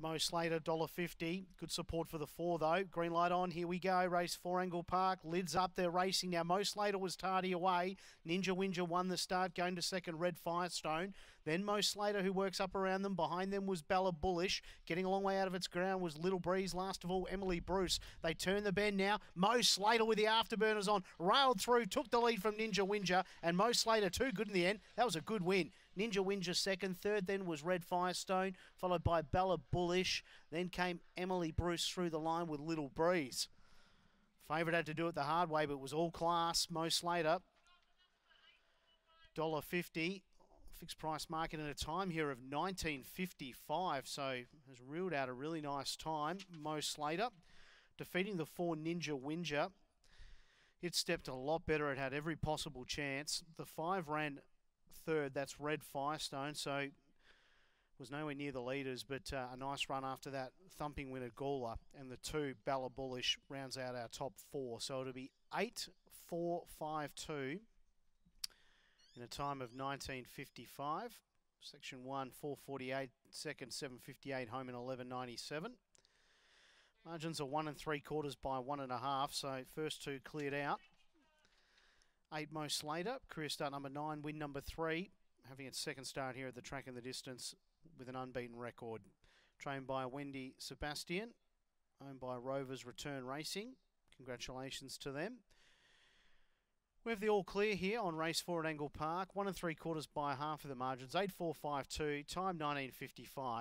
Mo Slater, $1.50. Good support for the four, though. Green light on. Here we go. Race four, Angle Park. Lids up. They're racing now. Mo Slater was tardy away. Ninja Winja won the start, going to second, Red Firestone. Then Mo Slater, who works up around them. Behind them was Bella Bullish. Getting a long way out of its ground was Little Breeze. Last of all, Emily Bruce. They turn the bend now. Mo Slater with the afterburners on. Railed through, took the lead from Ninja Winja. And Mo Slater, too good in the end. That was a good win. Ninja Winja second. Third then was Red Firestone, followed by Bella Bullish. Then came Emily Bruce through the line with Little Breeze. Favourite had to do it the hard way, but it was all class. Mo Slater, $1.50. Fixed price market in a time here of 1955. So has reeled out a really nice time. Mo Slater defeating the four Ninja Winja. It stepped a lot better. It had every possible chance. The five ran third. That's Red Firestone. So was nowhere near the leaders, but uh, a nice run after that thumping win at Gawler. And the two, Bella Bullish, rounds out our top four. So it'll be 8 4 5 2 in a time of 1955. Section 1, 448, second 758, home in 1197. Margins are one and three quarters by one and a half, so first two cleared out. Eight Mo Slater, career start number nine, win number three, having its second start here at the track in the distance with an unbeaten record. Trained by Wendy Sebastian, owned by Rovers Return Racing. Congratulations to them. We have the all clear here on race four at Angle Park. One and three quarters by half of the margins. Eight four five two. Time nineteen fifty five.